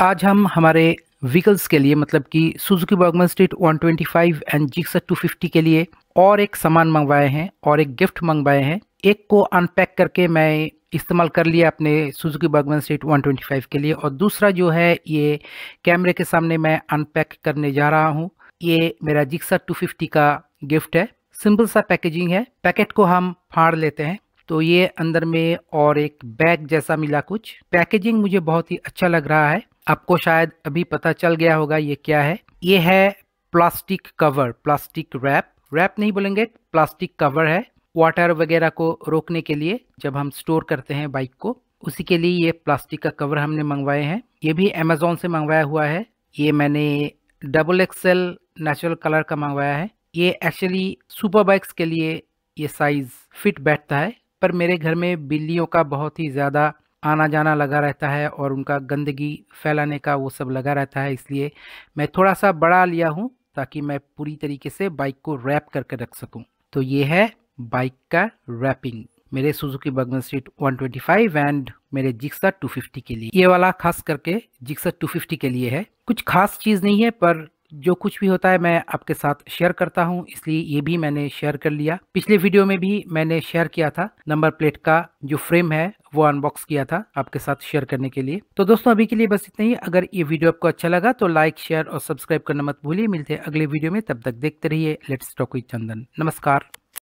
आज हम हमारे व्हीकल्स के लिए मतलब कि Suzuki Burgman Street 125 and Gixxer 250 के लिए और एक सामान मंगवाए हैं और एक गिफ्ट मंगवाए हैं। एक को अनपैक करके मैं इस्तेमाल कर लिया अपने सुजुकी बर्गमन स्ट्रीट 125 के लिए और दूसरा जो है, ये कैमरे के सामने मैं अनपैक करने जा रहा हूँ। ये मेरा जिक्सर 250 का गिफ्ट है। सिंपल सा पैकेजिंग है। पैकेट को हम फाड़ लेते हैं। तो ये अंदर में और एक बैग जैसा मिला कुछ। पैकेजिंग मुझे बहुत ही अच्छा लग रहा है। आपको शायद अभी पता चल गया होगा ये क्या है। ये है plastic cover, plastic wrap. Wrap नहीं बोलेंगे, प्लास्टिक कवर है वाटर वगैरह को रोकने के लिए जब हम स्टोर करते हैं बाइक को। उसी के लिए ये प्लास्टिक का कवर हमने मंगवाए हैं। ये भी अमेजोन से मंगवाया हुआ है। ये मैंने डबल एक्सएल नेचुरल कलर का मंगवाया है। ये एक्चुअली सुपर बाइक्स के लिए ये साइज़ फिट बैठता है। पर मेरे घर में बिल्लियों का बहुत ही ज़्यादा आना जाना लगा रहता है और उनका गंदगी फैलाने का वो सब लगा रहता है, इसलिए मैं थोड़ा सा बड़ा लिया हूँ ताकि मैं पूरी तरीके से बाइक को रैप करके रख सकूँ। तो ये है बाइक का रैपिंग मेरे सुजुकी बर्गमन स्ट्रीट 125 एंड मेरे जिक्सर 250 के लिए। ये वाला खास करके जिक्सर 250 के लिए है। कुछ खास चीज़ नहीं है पर जो कुछ भी होता है मैं आपके साथ शेयर करता हूँ, इसलिए ये भी मैंने शेयर कर लिया। पिछले वीडियो में भी मैंने शेयर किया था नंबर प्लेट का जो फ्रेम है, वो अनबॉक्स किया था आपके साथ शेयर करने के लिए। तो दोस्तों, अभी के लिए बस इतना ही। अगर ये वीडियो आपको अच्छा लगा तो लाइक शेयर और सब्सक्राइब करना मत भूलिए। मिलते हैं अगले वीडियो में। तब तक देखते रहिए। लेट्स टॉक विद चंदन नमस्कार।